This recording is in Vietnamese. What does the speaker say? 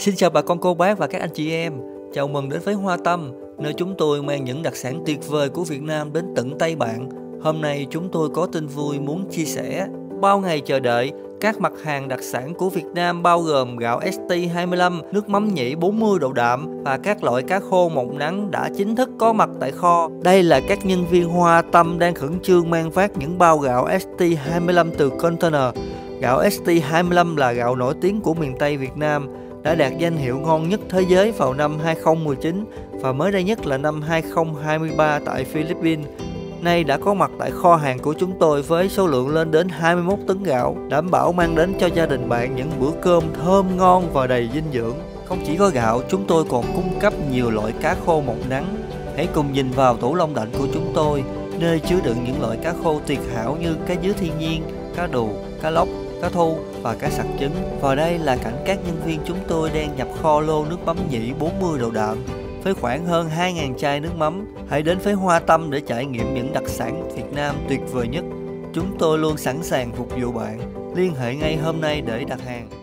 Xin chào bà con cô bác và các anh chị em. Chào mừng đến với Hoa Tâm, nơi chúng tôi mang những đặc sản tuyệt vời của Việt Nam đến tận tay bạn. Hôm nay chúng tôi có tin vui muốn chia sẻ. Bao ngày chờ đợi, các mặt hàng đặc sản của Việt Nam bao gồm gạo ST25, nước mắm nhĩ 40 độ đạm và các loại cá khô mộng nắng đã chính thức có mặt tại kho. Đây là các nhân viên Hoa Tâm đang khẩn trương mang phát những bao gạo ST25 từ container. Gạo ST25 là gạo nổi tiếng của miền Tây Việt Nam đã đạt danh hiệu ngon nhất thế giới vào năm 2019 và mới đây nhất là năm 2023 tại Philippines. Nay đã có mặt tại kho hàng của chúng tôi với số lượng lên đến 21 tấn gạo, đảm bảo mang đến cho gia đình bạn những bữa cơm thơm ngon và đầy dinh dưỡng. Không chỉ có gạo, chúng tôi còn cung cấp nhiều loại cá khô mộng nắng. Hãy cùng nhìn vào tủ lông lạnh của chúng tôi, nơi chứa đựng những loại cá khô tuyệt hảo như cá dứa thiên nhiên, cá đù, cá lóc, cá thu và cá sặc trứng. Và đây là cảnh các nhân viên chúng tôi đang nhập kho lô nước mắm nhĩ 40 độ đạm, với khoảng hơn 2.000 chai nước mắm. Hãy đến với Hoa Tâm để trải nghiệm những đặc sản Việt Nam tuyệt vời nhất. Chúng tôi luôn sẵn sàng phục vụ bạn. Liên hệ ngay hôm nay để đặt hàng.